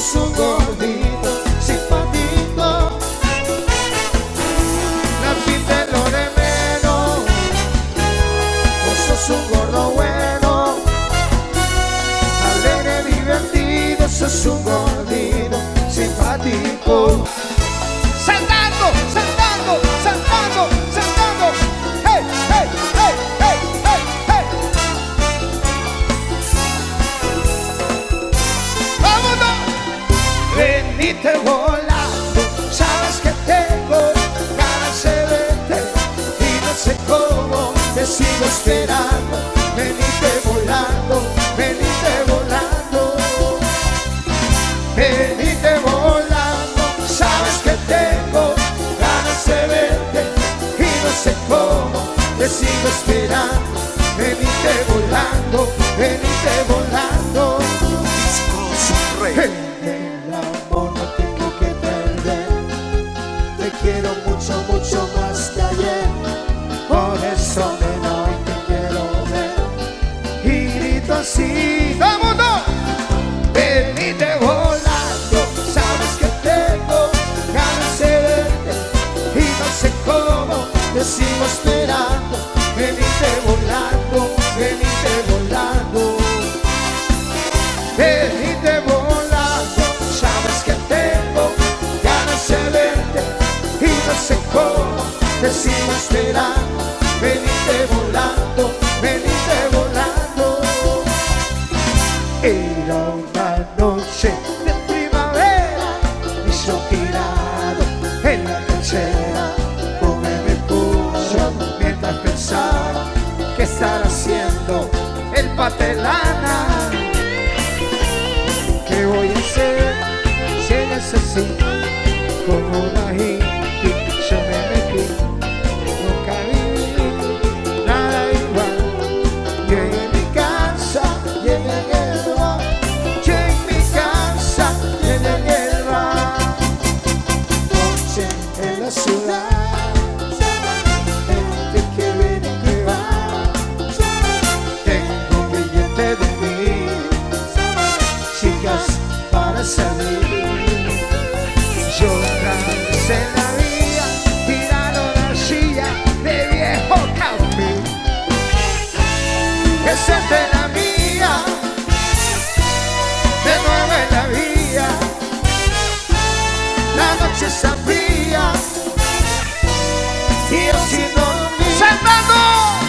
Un gordito, simpático. Narcite lo de menos, vos sos un gordo bueno. Alegre, divertido, sos un gordito, simpático. irte volando. Sabes que tengo ganas de verte y no sé cómo te sigo esperando. Venite volando, venite volando, venite volando. Sabes que tengo ganas de verte y no sé cómo te sigo esperando. Venite volando, venite volando. Disco Rey. secó, decimos esperar, venite volando, venite volando. Era una noche de primavera, y yo tirado en la canchera, pobre me puso mientras pensaba que estar haciendo el patelana. ¿Qué voy a hacer si necesito como una? Esa la mía, de nuevo en la vía. La noche es fría y yo sin dormir. ¡Saltando!